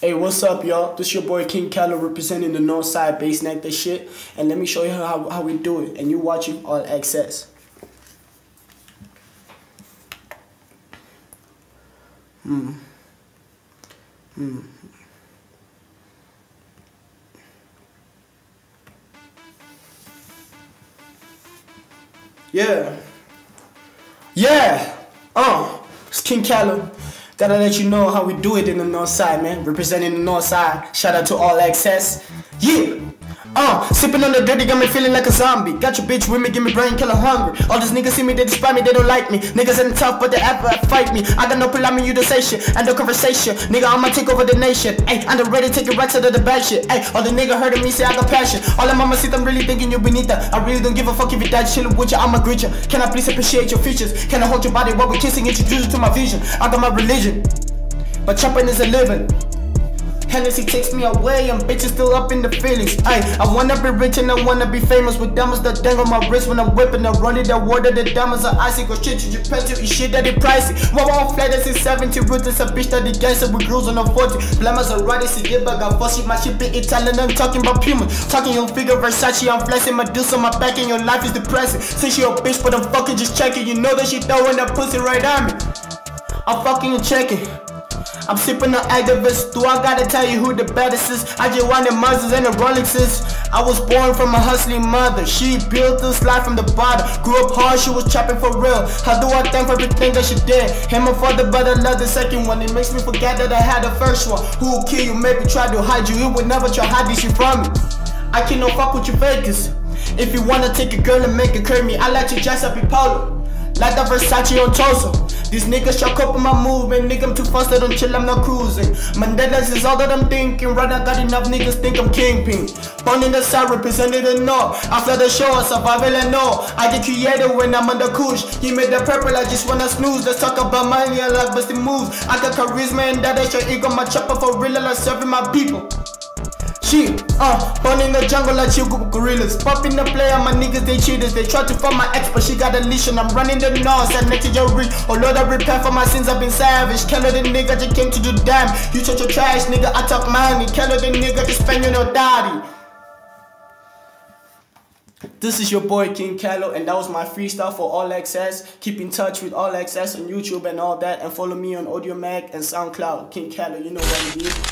Hey, what's up, y'all? This your boy King Callo representing the Northside Bass Neck the shit. And let me show you how, how we do it. And you watching Allxess. Hmm. Hmm. Yeah. Yeah. Uh, it's King Callo. Gotta let you know how we do it in the north side, man. Representing the north side. Shout out to Allxess. Yeah. Uh, sipping on the dirty, got me feeling like a zombie. Got your bitch with me, give me brain killer hungry. All these niggas see me, they despise me, they don't like me. Niggas ain't tough, but they ever fight me. I got no pull me, you to say shit. And no conversation. Nigga, I'ma take over the nation. Ayy, I'm ready to take it right to the, the bad shit. Ayy, all the nigga heard of me say I got passion. All the mama see them really thinking you beneath that. I really don't give a fuck if you die chillin' with you, I'ma greet you. Can I please appreciate your features? Can I hold your body while we kissing, introduce you to my vision? I got my religion. But chopping is a living. Hennessy takes me away, and bitches still up in the feelings. Ay, I wanna be rich and I wanna be famous with diamonds that dangle my wrist when I'm whipping. I'm running the water, the diamonds are icy. Go shit to Japan to eat shit that is pricey. One more flat in 70 roots, it's a bitch that is gangster with girls on a 40. Blamas are riding, see it, but got fussy. My shit be Italian, I'm talking about Puma. Talking your figure Versace, I'm flexing my deuce on my back, and your life is depressing. Since you a bitch, but I'm fucking just checking. You know that she throwing that pussy right at me. I'm fucking checking. I'm sipping on activists. Do I gotta tell you who the baddest is? I just wanted Moses and the Rolexes. I was born from a hustling mother. She built this life from the bottom. Grew up hard, she was trapping for real. How do I thank for everything that she did? Him my father, but I love the second one. It makes me forget that I had the first one. Who kill you? Maybe try to hide you. He would never try hide this shit from me. I can no fuck with you fakers. If you wanna take a girl and make her curve me, I let you dress up in polo. Like the Versace on torso. These niggas shock up on my movement. Nigga, I'm too fast, I don't chill, I'm not cruising. Mandela's is all that I'm thinking. Right, now got enough niggas think I'm kingpin. Born in the south, representing the north. After the show, I survival and all. I get creative when I'm on the kush. He made the purple, I just wanna snooze. Let's talk about money, I like busting moves. I got charisma and that is your ego. My chopper for real, I like serving my people. Shit, uh, born in the jungle like you gorillas. Popping the player, my niggas they cheaters. They try to find my ex, but she got a leash and I'm running the north. And next to your reach. Oh Lord, I repent for my sins, I've been savage. Keller the nigga just came to do damn. You touch your trash, nigga, I talk money. Keller the nigga just spend your daddy. This is your boy King Callo, and that was my freestyle for Allxess. Keep in touch with Allxess on YouTube and all that, and follow me on Audiomack and SoundCloud. King Callo, you know what it is.